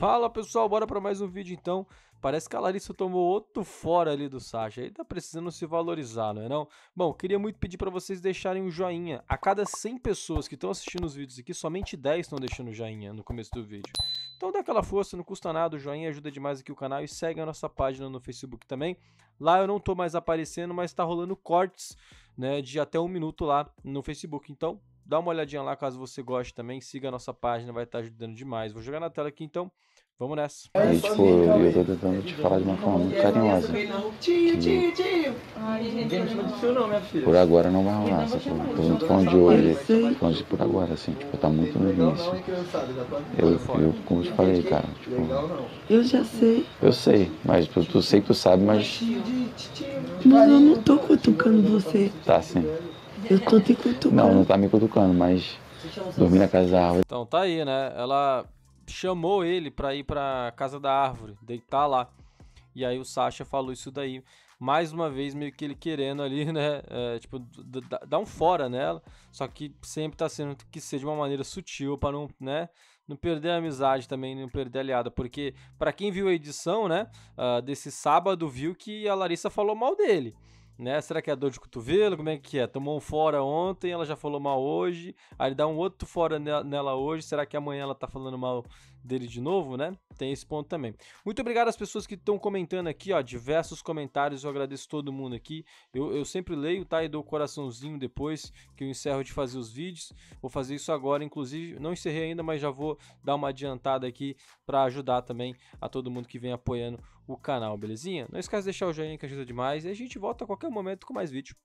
Fala pessoal, bora para mais um vídeo então. Parece que a Larissa tomou outro fora ali do Sasha. Aí tá precisando se valorizar, não é não? Bom, queria muito pedir para vocês deixarem um joinha. A cada 100 pessoas que estão assistindo os vídeos aqui, somente 10 estão deixando joinha no começo do vídeo. Então dá aquela força, não custa nada, o joinha ajuda demais aqui o canal e segue a nossa página no Facebook também. Lá eu não tô mais aparecendo, mas tá rolando cortes, né, de até um minuto lá no Facebook. Então Dá uma olhadinha lá caso você goste também. Siga a nossa página, vai estar ajudando demais. Vou jogar na tela aqui então. Vamos nessa. E, tipo, eu tô tentando te falar de uma forma muito carinhosa. Que por agora não vai rolar, sacou? Tô muito falando de hoje, tô falando de por agora, assim, tipo, tá muito no início. Eu, eu como eu te falei, cara, tipo. Eu já sei. Eu sei, mas tu, tu sei que tu sabe, mas. Mas eu não tô cutucando você. Tá sim. Eu tô te cutucando. Não, não tá me cutucando, mas dormir na casa da árvore. Então tá aí, né? Ela chamou ele pra ir pra casa da árvore, deitar lá. E aí o Sasha falou isso daí. Mais uma vez, meio que ele querendo ali, né? É, tipo, dar um fora nela. Só que sempre tá sendo que ser de uma maneira sutil pra não, né? Não perder a amizade também, não perder a aliada. Porque, para quem viu a edição, né? Uh, desse sábado, viu que a Larissa falou mal dele né? Será que é dor de cotovelo? Como é que é? Tomou um fora ontem, ela já falou mal hoje, aí dá um outro fora nela hoje, será que amanhã ela tá falando mal dele de novo, né? Tem esse ponto também. Muito obrigado às pessoas que estão comentando aqui, ó, diversos comentários, eu agradeço todo mundo aqui. Eu, eu sempre leio, tá? E dou o coraçãozinho depois que eu encerro de fazer os vídeos. Vou fazer isso agora, inclusive, não encerrei ainda, mas já vou dar uma adiantada aqui para ajudar também a todo mundo que vem apoiando o canal, belezinha? Não esquece de deixar o joinha que ajuda demais e a gente volta a qualquer momento com mais vídeo.